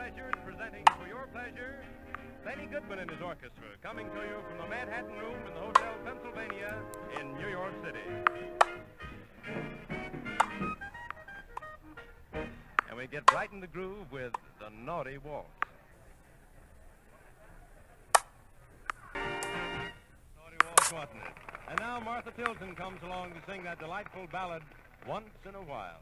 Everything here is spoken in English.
pleasure in presenting for your pleasure Benny Goodman and his orchestra coming to you from the Manhattan Room in the Hotel Pennsylvania in New York City. And we get right in the groove with the Naughty Waltz. Naughty Waltz, wasn't it? And now Martha Tilton comes along to sing that delightful ballad, Once in a While.